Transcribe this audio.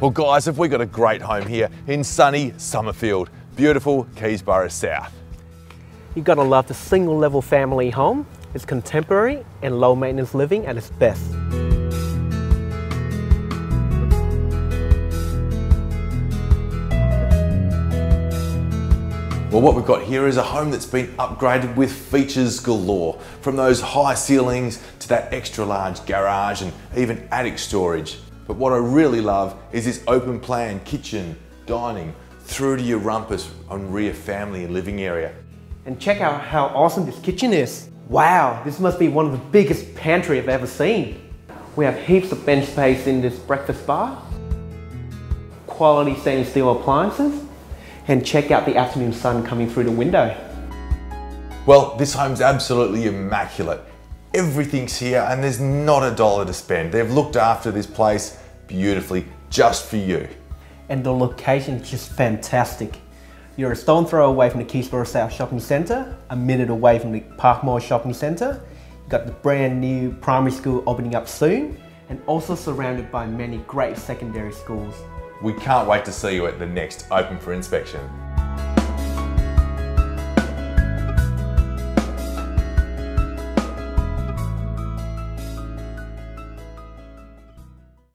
Well, guys, have we got a great home here in sunny Summerfield, beautiful Keysborough South. You're gonna love the single level family home. It's contemporary and low maintenance living at its best. Well, what we've got here is a home that's been upgraded with features galore, from those high ceilings to that extra large garage and even attic storage. But what I really love is this open plan kitchen, dining, through to your rumpus and rear family and living area. And check out how awesome this kitchen is. Wow, this must be one of the biggest pantry I've ever seen. We have heaps of bench space in this breakfast bar, quality stainless steel appliances, and check out the afternoon sun coming through the window. Well, this home's absolutely immaculate. Everything's here and there's not a dollar to spend. They've looked after this place beautifully just for you. And the location is just fantastic. You're a stone throw away from the Keysborough South Shopping Centre, a minute away from the Parkmore Shopping Centre. You've got the brand new primary school opening up soon, and also surrounded by many great secondary schools. We can't wait to see you at the next Open for Inspection.